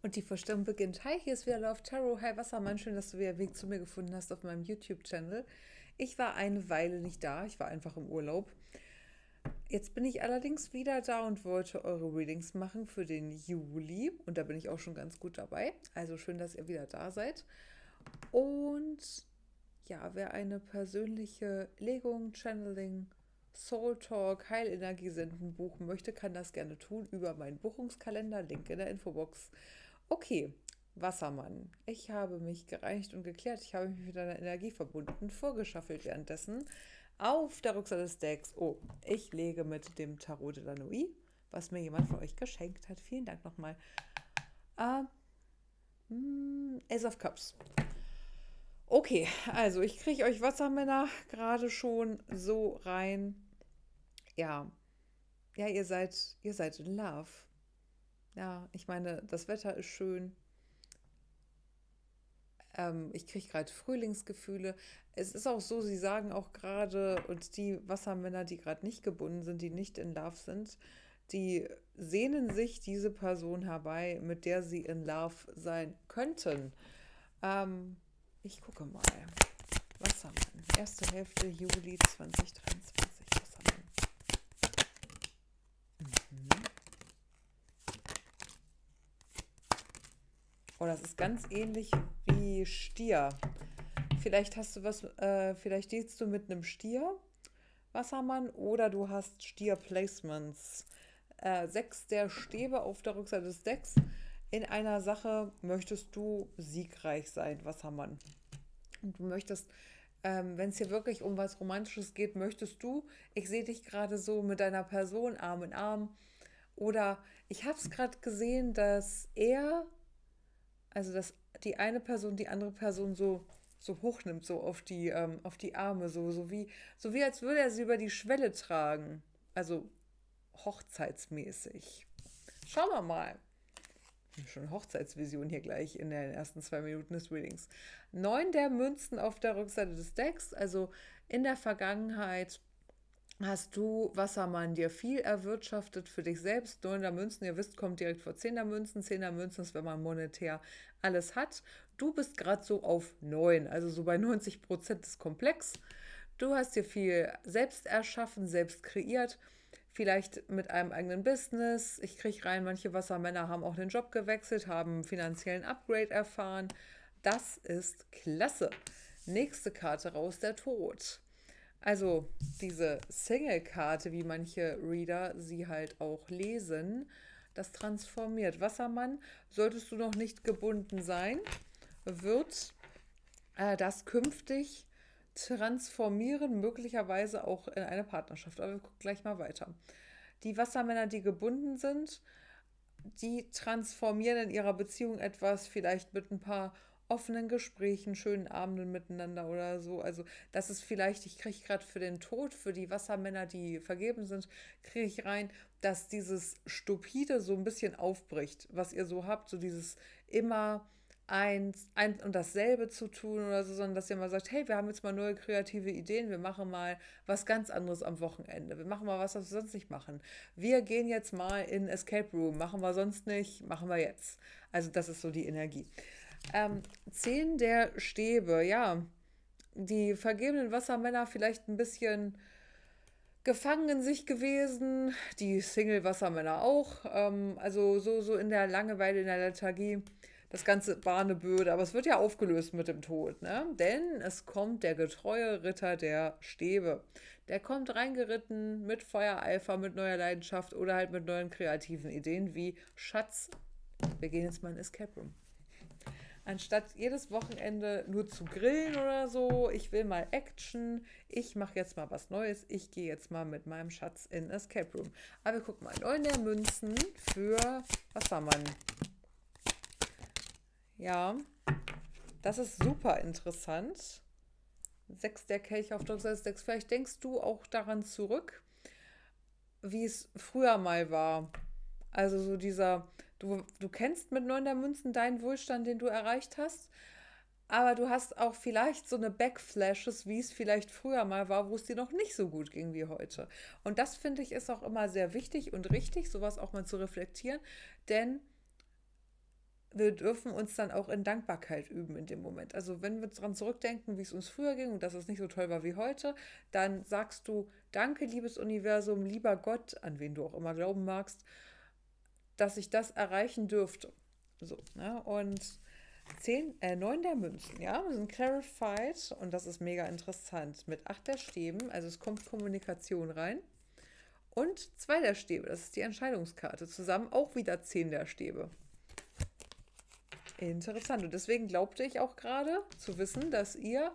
Und die Vorstellung beginnt. Hi, hier ist wieder Love Tarot. Hi Wassermann, schön, dass du wieder Weg zu mir gefunden hast auf meinem YouTube-Channel. Ich war eine Weile nicht da, ich war einfach im Urlaub. Jetzt bin ich allerdings wieder da und wollte eure Readings machen für den Juli. Und da bin ich auch schon ganz gut dabei. Also schön, dass ihr wieder da seid. Und ja, wer eine persönliche Legung, Channeling, Soul Talk, Heilenergie senden buchen möchte, kann das gerne tun über meinen Buchungskalender, Link in der Infobox. Okay, Wassermann. Ich habe mich gereinigt und geklärt. Ich habe mich mit deiner Energie verbunden, vorgeschaffelt währenddessen auf der Rückseite des Decks. Oh, ich lege mit dem Tarot de la Nuit, was mir jemand von euch geschenkt hat. Vielen Dank nochmal. Uh, Ace of Cups. Okay, also ich kriege euch Wassermänner gerade schon so rein. Ja, ja, ihr seid, ihr seid in Love. Ja, ich meine, das Wetter ist schön. Ähm, ich kriege gerade Frühlingsgefühle. Es ist auch so, sie sagen auch gerade, und die Wassermänner, die gerade nicht gebunden sind, die nicht in Love sind, die sehnen sich diese Person herbei, mit der sie in Love sein könnten. Ähm, ich gucke mal. Wassermann. Erste Hälfte Juli 2023. Oh, das ist ganz ähnlich wie Stier. Vielleicht hast du was, äh, vielleicht dealst du mit einem Stier, Wassermann, oder du hast Stier-Placements. Äh, sechs der Stäbe auf der Rückseite des Decks. In einer Sache möchtest du siegreich sein, Wassermann. Und du möchtest, ähm, wenn es hier wirklich um was Romantisches geht, möchtest du, ich sehe dich gerade so mit deiner Person Arm in Arm. Oder ich habe es gerade gesehen, dass er also dass die eine Person die andere Person so so hochnimmt, so auf die, ähm, auf die Arme, so, so, wie, so wie als würde er sie über die Schwelle tragen. Also hochzeitsmäßig. Schauen wir mal. Schon Hochzeitsvision hier gleich in den ersten zwei Minuten des Readings. Neun der Münzen auf der Rückseite des Decks, also in der Vergangenheit hast du, Wassermann, dir viel erwirtschaftet für dich selbst. Neuner Münzen, ihr wisst, kommt direkt vor Zehner Münzen. Zehner Münzen ist, wenn man monetär alles hat. Du bist gerade so auf neun, also so bei 90 Prozent des Komplex. Du hast dir viel selbst erschaffen, selbst kreiert. Vielleicht mit einem eigenen Business. Ich kriege rein, manche Wassermänner haben auch den Job gewechselt, haben finanziellen Upgrade erfahren. Das ist klasse. Nächste Karte raus, der Tod. Also diese Single-Karte, wie manche Reader sie halt auch lesen, das transformiert. Wassermann, solltest du noch nicht gebunden sein, wird äh, das künftig transformieren, möglicherweise auch in eine Partnerschaft. Aber wir gucken gleich mal weiter. Die Wassermänner, die gebunden sind, die transformieren in ihrer Beziehung etwas, vielleicht mit ein paar offenen Gesprächen, schönen Abenden miteinander oder so. Also das ist vielleicht, ich kriege gerade für den Tod, für die Wassermänner, die vergeben sind, kriege ich rein, dass dieses Stupide so ein bisschen aufbricht, was ihr so habt, so dieses immer eins, eins und dasselbe zu tun oder so, sondern dass ihr mal sagt, hey, wir haben jetzt mal neue kreative Ideen, wir machen mal was ganz anderes am Wochenende, wir machen mal was, was wir sonst nicht machen. Wir gehen jetzt mal in Escape Room, machen wir sonst nicht, machen wir jetzt. Also das ist so die Energie. Ähm, zehn der Stäbe, ja. Die vergebenen Wassermänner vielleicht ein bisschen gefangen in sich gewesen, die Single-Wassermänner auch. Ähm, also so, so in der Langeweile, in der Lethargie. Das Ganze war eine Böde, aber es wird ja aufgelöst mit dem Tod, ne? Denn es kommt der getreue Ritter der Stäbe. Der kommt reingeritten mit Feuereifer, mit neuer Leidenschaft oder halt mit neuen kreativen Ideen wie Schatz. Wir gehen jetzt mal in Escape Room anstatt jedes Wochenende nur zu grillen oder so, ich will mal Action, ich mache jetzt mal was Neues, ich gehe jetzt mal mit meinem Schatz in Escape Room. Aber wir gucken mal, neun der Münzen für Wassermann. Ja, das ist super interessant. Sechs der Kelch auf der Seite sechs. Vielleicht denkst du auch daran zurück, wie es früher mal war. Also so dieser Du, du kennst mit neun der Münzen deinen Wohlstand, den du erreicht hast, aber du hast auch vielleicht so eine Backflashes, wie es vielleicht früher mal war, wo es dir noch nicht so gut ging wie heute. Und das finde ich ist auch immer sehr wichtig und richtig, sowas auch mal zu reflektieren, denn wir dürfen uns dann auch in Dankbarkeit üben in dem Moment. Also wenn wir daran zurückdenken, wie es uns früher ging und dass es nicht so toll war wie heute, dann sagst du, danke, liebes Universum, lieber Gott, an wen du auch immer glauben magst, dass ich das erreichen dürfte. So, ne? Und zehn, äh, neun der Münzen, ja, sind clarified und das ist mega interessant. Mit acht der Stäben, also es kommt Kommunikation rein. Und zwei der Stäbe, das ist die Entscheidungskarte. Zusammen auch wieder zehn der Stäbe. Interessant. Und deswegen glaubte ich auch gerade zu wissen, dass ihr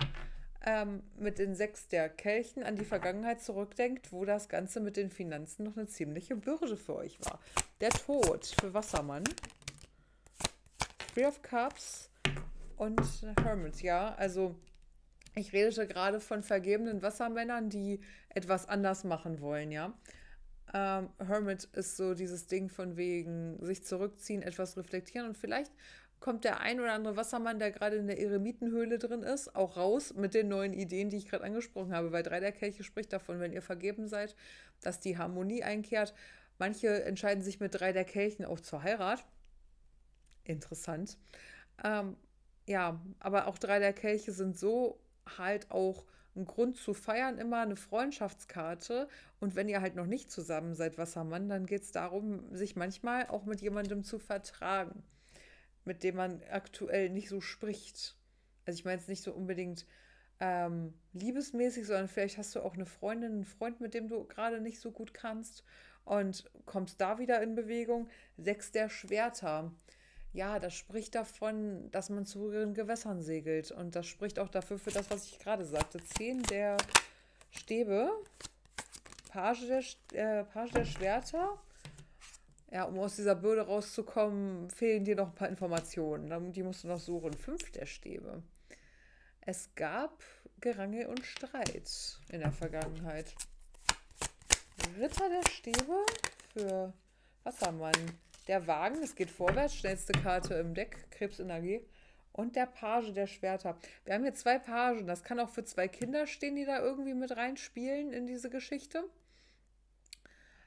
ähm, mit den sechs der Kelchen an die Vergangenheit zurückdenkt, wo das Ganze mit den Finanzen noch eine ziemliche Bürde für euch war. Der Tod für Wassermann. Three of Cups und Hermit, ja. Also ich redete gerade von vergebenen Wassermännern, die etwas anders machen wollen, ja. Ähm, Hermit ist so dieses Ding von wegen sich zurückziehen, etwas reflektieren und vielleicht kommt der ein oder andere Wassermann, der gerade in der Eremitenhöhle drin ist, auch raus mit den neuen Ideen, die ich gerade angesprochen habe. Weil drei der Kelche spricht davon, wenn ihr vergeben seid, dass die Harmonie einkehrt. Manche entscheiden sich mit drei der Kelchen auch zur Heirat. Interessant. Ähm, ja, aber auch drei der Kelche sind so halt auch ein Grund zu feiern, immer eine Freundschaftskarte. Und wenn ihr halt noch nicht zusammen seid, Wassermann, dann geht es darum, sich manchmal auch mit jemandem zu vertragen mit dem man aktuell nicht so spricht. Also ich meine es nicht so unbedingt ähm, liebesmäßig, sondern vielleicht hast du auch eine Freundin, einen Freund, mit dem du gerade nicht so gut kannst und kommst da wieder in Bewegung. Sechs der Schwerter. Ja, das spricht davon, dass man zu höheren Gewässern segelt. Und das spricht auch dafür, für das, was ich gerade sagte. Zehn der Stäbe. Page der, äh, Page der Schwerter ja, um aus dieser Bürde rauszukommen, fehlen dir noch ein paar Informationen. Die musst du noch suchen. Fünf der Stäbe. Es gab Gerangel und Streit in der Vergangenheit. Ritter der Stäbe für Wassermann. Der Wagen, es geht vorwärts, schnellste Karte im Deck, Krebsenergie. Und der Page der Schwerter. Wir haben hier zwei Pagen. Das kann auch für zwei Kinder stehen, die da irgendwie mit reinspielen in diese Geschichte.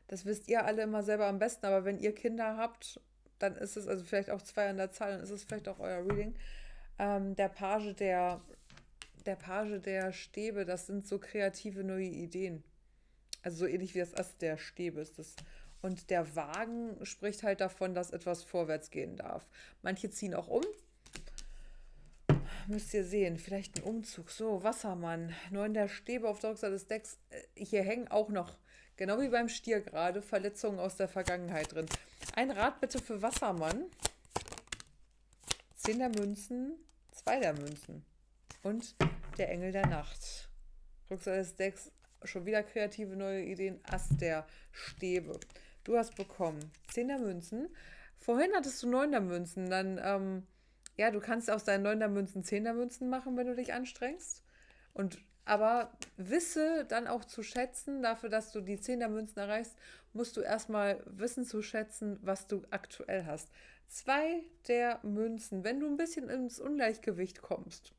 Das wisst ihr alle immer selber am besten, aber wenn ihr Kinder habt, dann ist es, also vielleicht auch zwei an der Zahl, dann ist es vielleicht auch euer Reading. Ähm, der Page der, der Page der Stäbe, das sind so kreative neue Ideen. Also so ähnlich wie das Ast der Stäbe ist das. Und der Wagen spricht halt davon, dass etwas vorwärts gehen darf. Manche ziehen auch um. Müsst ihr sehen, vielleicht ein Umzug. So, Wassermann, neun der Stäbe auf der Rückseite des Decks. Äh, hier hängen auch noch Genau wie beim Stier gerade, Verletzungen aus der Vergangenheit drin. Ein Rat bitte für Wassermann. Zehn der Münzen, zwei der Münzen. Und der Engel der Nacht. Rückseite des Decks, schon wieder kreative neue Ideen. Ast der Stäbe. Du hast bekommen zehn der Münzen. Vorhin hattest du neun der Münzen. Dann, ähm, ja, du kannst aus deinen neun der Münzen zehn der Münzen machen, wenn du dich anstrengst. Und aber wisse dann auch zu schätzen, dafür, dass du die 10 der Münzen erreichst, musst du erstmal wissen zu schätzen, was du aktuell hast. Zwei der Münzen, wenn du ein bisschen ins Ungleichgewicht kommst,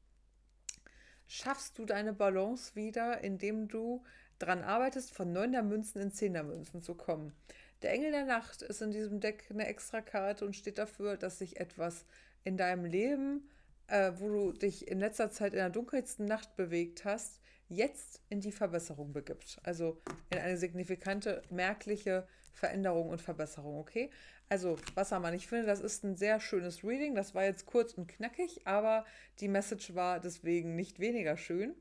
schaffst du deine Balance wieder, indem du dran arbeitest, von 9 der Münzen in 10 der Münzen zu kommen. Der Engel der Nacht ist in diesem Deck eine extra Karte und steht dafür, dass sich etwas in deinem Leben äh, wo du dich in letzter Zeit in der dunkelsten Nacht bewegt hast, jetzt in die Verbesserung begibt. Also in eine signifikante, merkliche Veränderung und Verbesserung, okay? Also, Wassermann, ich finde, das ist ein sehr schönes Reading. Das war jetzt kurz und knackig, aber die Message war deswegen nicht weniger schön.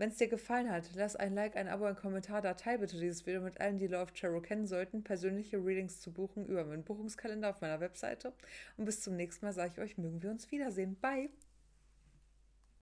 Wenn es dir gefallen hat, lass ein Like, ein Abo, ein Kommentar da. Teil bitte dieses Video mit allen, die Love Tarot kennen sollten, persönliche Readings zu buchen über meinen Buchungskalender auf meiner Webseite. Und bis zum nächsten Mal sage ich euch, mögen wir uns wiedersehen. Bye!